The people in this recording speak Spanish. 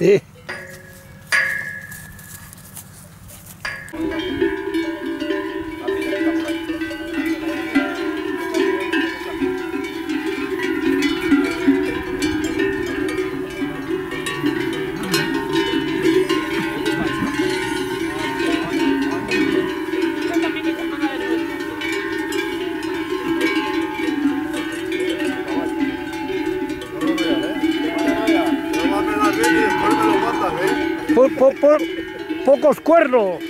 Yeah. Por pocos cuernos.